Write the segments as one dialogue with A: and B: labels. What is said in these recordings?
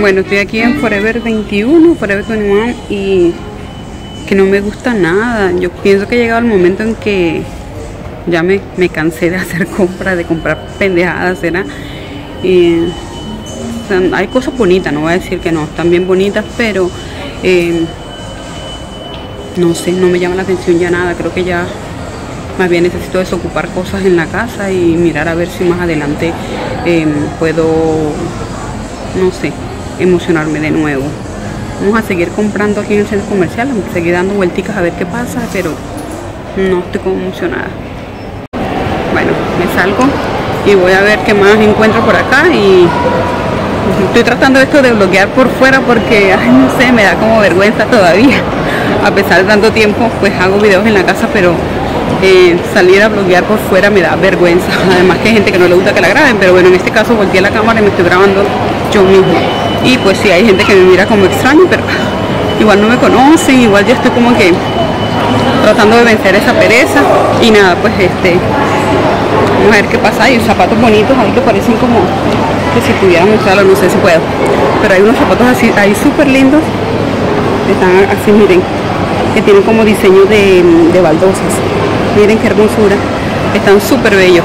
A: Bueno, estoy aquí en Forever 21, Forever 21 y que no me gusta nada. Yo pienso que ha llegado el momento en que ya me, me cansé de hacer compras, de comprar pendejadas, ¿verdad? Y, o sea, hay cosas bonitas, no voy a decir que no, están bien bonitas, pero eh, no sé, no me llama la atención ya nada. Creo que ya más bien necesito desocupar cosas en la casa y mirar a ver si más adelante eh, puedo, no sé, emocionarme de nuevo. Vamos a seguir comprando aquí en el centro comercial, seguir dando vuelticas a ver qué pasa, pero no estoy como emocionada. Bueno, me salgo y voy a ver qué más encuentro por acá y estoy tratando esto de bloquear por fuera porque, no sé, me da como vergüenza todavía. A pesar de tanto tiempo, pues hago videos en la casa, pero eh, salir a bloquear por fuera me da vergüenza. Además que hay gente que no le gusta que la graben, pero bueno, en este caso volteé la cámara y me estoy grabando yo mismo. Y pues sí, hay gente que me mira como extraño, pero igual no me conocen, igual yo estoy como que tratando de vencer esa pereza. Y nada, pues este, vamos a ver qué pasa. Hay zapatos bonitos ahí que parecen como que si pudiera mostrarlo, no sé si puedo. Pero hay unos zapatos así, ahí súper lindos. Están así, miren, que tienen como diseño de, de baldosas. Miren qué hermosura. Están súper bellos.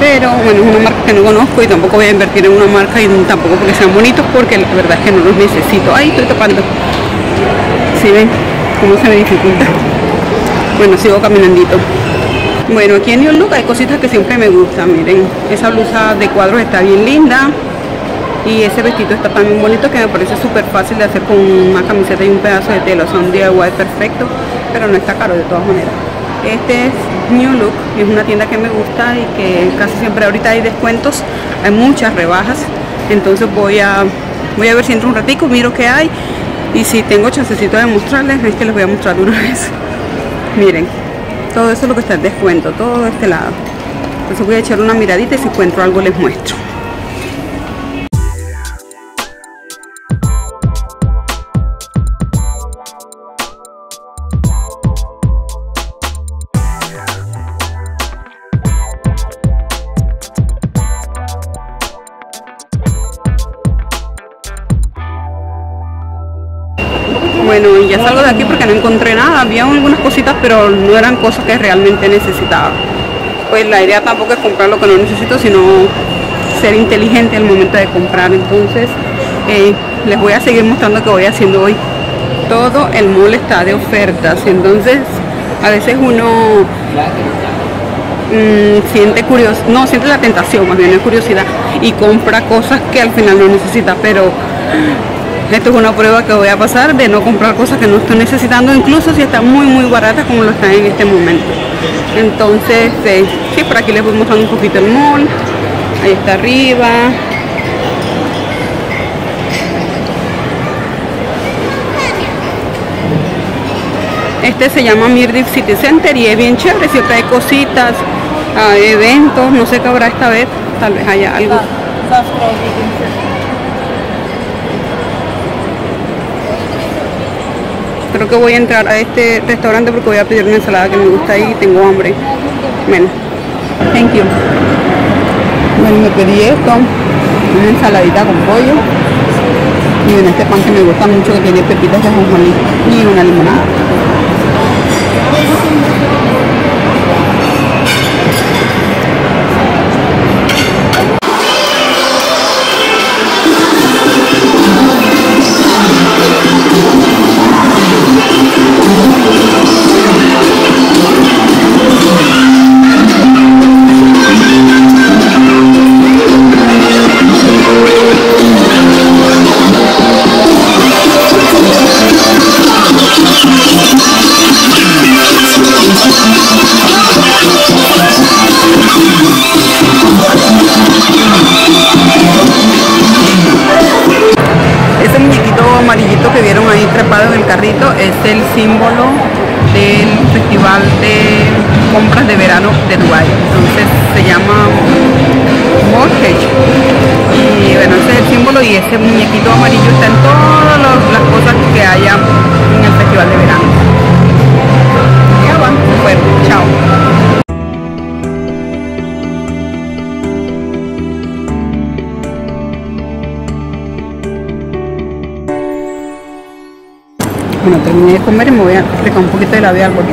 A: Pero bueno, es una marca que no conozco y tampoco voy a invertir en una marca y tampoco porque sean bonitos porque la verdad es que no los necesito. Ay, estoy tapando. ¿Sí ven? ¿Cómo se me dificulta? Bueno, sigo caminandito. Bueno, aquí en New Look hay cositas que siempre me gustan. Miren, esa blusa de cuadros está bien linda. Y ese vestido está también bonito que me parece súper fácil de hacer con una camiseta y un pedazo de tela. Son DIY perfecto, pero no está caro de todas maneras. Este es New Look, es una tienda que me gusta y que casi siempre ahorita hay descuentos, hay muchas rebajas. Entonces voy a voy a ver si entro un ratico, miro qué hay y si tengo chancecito de mostrarles, es que les voy a mostrar una vez. Miren, todo eso es lo que está en descuento, todo este lado. Entonces voy a echar una miradita y si encuentro algo les muestro. Bueno, y ya salgo de aquí porque no encontré nada. Había algunas cositas, pero no eran cosas que realmente necesitaba. Pues la idea tampoco es comprar lo que no necesito, sino ser inteligente al momento de comprar. Entonces, eh, les voy a seguir mostrando que voy haciendo hoy. Todo el mall está de ofertas. Entonces, a veces uno mm, siente curiosidad, no, siente la tentación, más bien es curiosidad, y compra cosas que al final no necesita, pero esto es una prueba que voy a pasar de no comprar cosas que no estoy necesitando, incluso si están muy muy baratas como lo están en este momento. Entonces, eh, sí, por aquí les voy mostrando un poquito el mall. Ahí está arriba. Este se llama Mirdic City Center y es bien chévere, siempre hay cositas, hay eventos, no sé qué habrá esta vez, tal vez haya algo. Creo que voy a entrar a este restaurante porque voy a pedir una ensalada que me gusta y tengo hambre. Bueno, thank you. Bueno, me pedí esto, una ensaladita con pollo y en este pan que me gusta mucho que tiene pepitas de ajonjolí y una limonada. Símbolo del festival de compras de verano de Dubai. Entonces se llama Mortgage. Y bueno, ese es el símbolo y ese muñequito amarillo está en todas las cosas que haya en el festival de verano. Bueno, terminé de comer y me voy a aplicar un poquito de labial porque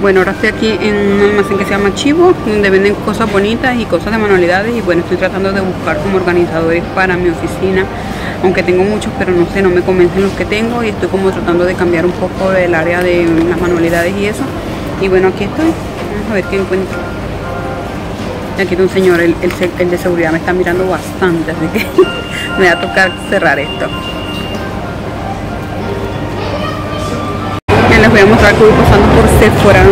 A: Bueno, ahora estoy aquí en un almacén que se llama Chivo, donde venden cosas bonitas y cosas de manualidades y bueno, estoy tratando de buscar como organizadores para mi oficina, aunque tengo muchos, pero no sé, no me convencen los que tengo y estoy como tratando de cambiar un poco el área de las manualidades y eso. Y bueno, aquí estoy, vamos a ver qué encuentro. Aquí está un señor, el, el de seguridad me está mirando bastante, así que me va a tocar cerrar esto. les voy a mostrar que voy pasando por Sephora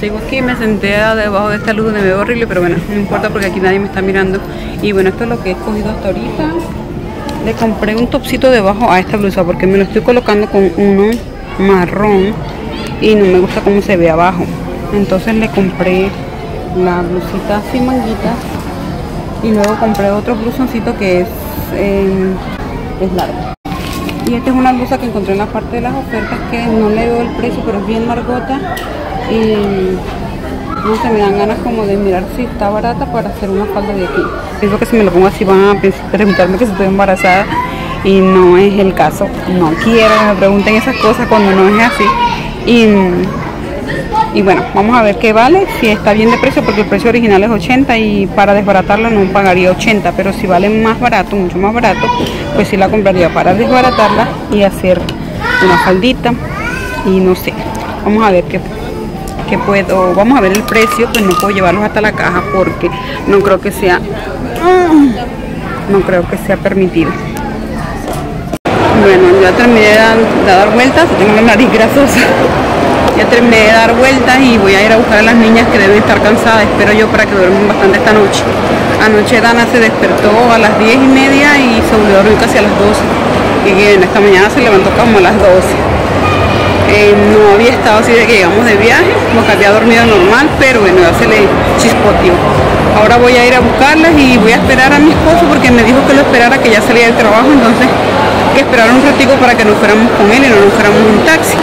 A: Sigo aquí, me senté debajo de esta luz donde me veo horrible, pero bueno, no importa porque aquí nadie me está mirando. Y bueno, esto es lo que he escogido hasta ahorita. Le compré un topsito debajo a esta blusa porque me lo estoy colocando con uno marrón y no me gusta cómo se ve abajo entonces le compré la blusita sin manguitas y luego compré otro blusoncito que es, em, es largo y esta es una blusa que encontré en la parte de las ofertas que no le veo el precio pero es bien largota y no sé, me dan ganas como de mirar si está barata para hacer una falda de aquí. Pienso que si me lo pongo así van a preguntarme que estoy embarazada y no es el caso. No quiero que me pregunten esas cosas cuando no es así. Y y bueno vamos a ver qué vale si está bien de precio porque el precio original es 80 y para desbaratarla no pagaría 80 pero si vale más barato mucho más barato pues sí la compraría para desbaratarla y hacer una faldita y no sé. Vamos a ver qué que puedo vamos a ver el precio pues no puedo llevarlos hasta la caja porque no creo que sea no creo que sea permitido bueno ya terminé de dar, vueltas tengo la nariz grasosa ya terminé de dar vueltas y voy a ir a buscar a las niñas que deben estar cansadas, espero yo para que duerman bastante esta noche. Anoche Dana se despertó a las 10 y media y se volvió a dormir casi a las 12. Y bien, esta mañana se levantó como a las 12. No había estado así de que llegamos de viaje, porque había dormido normal, pero bueno, ya se le chispoteó. Ahora voy a ir a buscarlas y voy a esperar a mi esposo porque me dijo que lo esperara que ya salía del trabajo, entonces que esperar un ratico para que nos fuéramos con él y no nos fuéramos en un taxi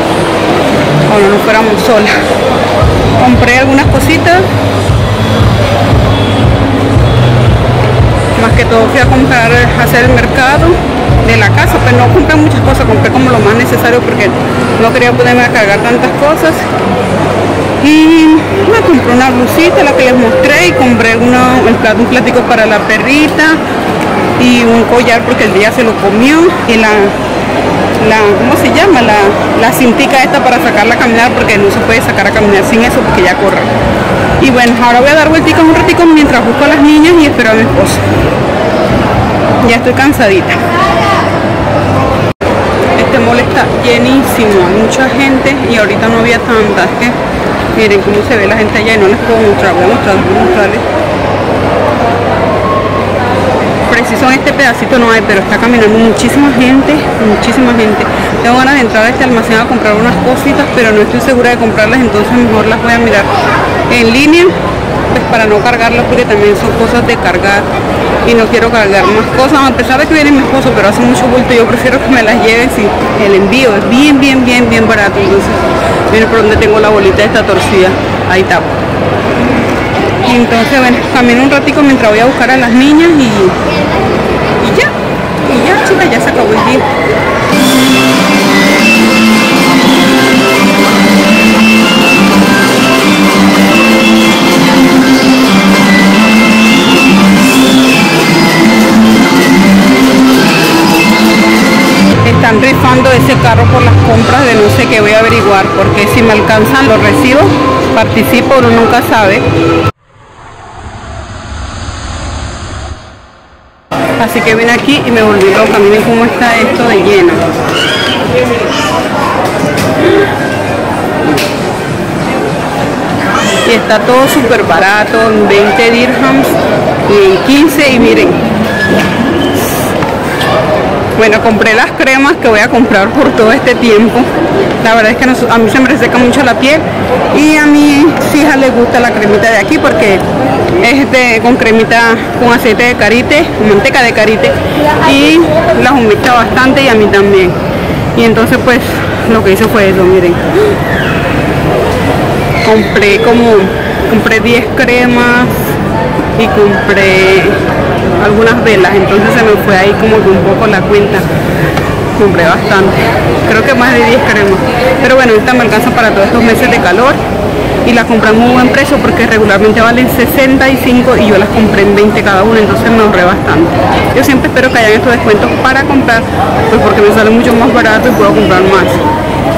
A: o no nos fuéramos solas. Compré algunas cositas. Más que todo fui a comprar hacer el mercado de la casa pero no compré muchas cosas compré como lo más necesario porque no quería ponerme a cargar tantas cosas y me compré una blusita la que les mostré y compré una, un plático para la perrita y un collar porque el día se lo comió y la, la ¿cómo se llama? La, la cintica esta para sacarla a caminar porque no se puede sacar a caminar sin eso porque ya corre. Y bueno, ahora voy a dar vuelticas un ratito mientras busco a las niñas y espero a mi esposo. Ya estoy cansadita. Este mall está llenísimo, mucha gente y ahorita no había tanta. que miren cómo se ve la gente allá y no les puedo mostrar, voy a a mostrarles preciso en este pedacito no hay, pero está caminando muchísima gente, muchísima gente. Tengo ganas de entrar a este almacén a comprar unas cositas, pero no estoy segura de comprarlas, entonces mejor las voy a mirar en línea, pues para no cargarlas, porque también son cosas de cargar y no quiero cargar más cosas, a pesar de que viene mi esposo, pero hace mucho bulto, yo prefiero que me las lleven si el envío. Es bien, bien, bien, bien barato, entonces miren por donde tengo la bolita de esta torcida, ahí está. Entonces bueno camino un ratico mientras voy a buscar a las niñas y, y ya y ya chicas ya se acabó el día si me alcanzan los recibos participo uno nunca sabe Así que vine aquí y me volví loca. Miren cómo está esto de lleno. Y está todo súper barato, en 20 dirhams y en 15 y miren. Bueno, compré las cremas que voy a comprar por todo este tiempo. La verdad es que a mí se me reseca mucho la piel y a mi hija le gusta la cremita de aquí porque es de, con cremita con aceite de carite, manteca de carite y las humecta bastante y a mí también. Y entonces pues lo que hice fue eso, miren. Compré como, compré 10 cremas y compré algunas velas, entonces se me fue ahí como que un poco la cuenta. Compré bastante, creo que más de 10 cremas. Pero bueno, esta me alcanza para todos estos meses de calor y las compré a muy buen precio porque regularmente valen 65 y yo las compré en 20 cada una, entonces me ahorré bastante. Yo siempre espero que hayan estos descuentos para comprar, pues porque me sale mucho más barato y puedo comprar más.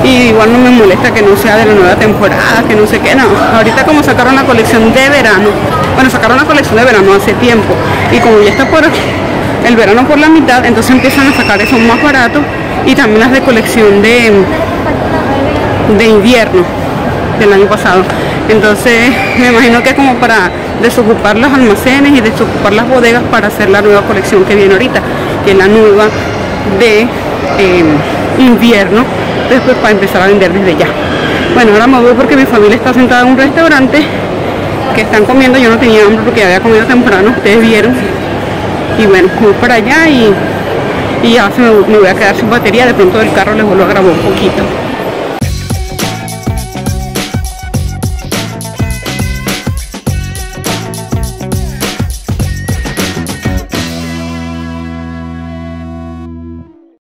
A: Y igual no me molesta que no sea de la nueva temporada, que no sé qué, no. Ahorita como sacaron la colección de verano, bueno, sacaron la colección de verano hace tiempo y como ya está por el verano por la mitad, entonces empiezan a sacar esos más baratos y también las de colección de, de invierno del año pasado. Entonces me imagino que es como para desocupar los almacenes y desocupar las bodegas para hacer la nueva colección que viene ahorita, que es la nueva de em, invierno, después para empezar a vender desde ya. Bueno, ahora me voy porque mi familia está sentada en un restaurante que están comiendo, yo no tenía hambre porque había comido temprano, ustedes vieron. Y bueno, voy para allá y, y ya se me, voy a quedar sin batería, de pronto el carro les vuelvo a grabar un poquito.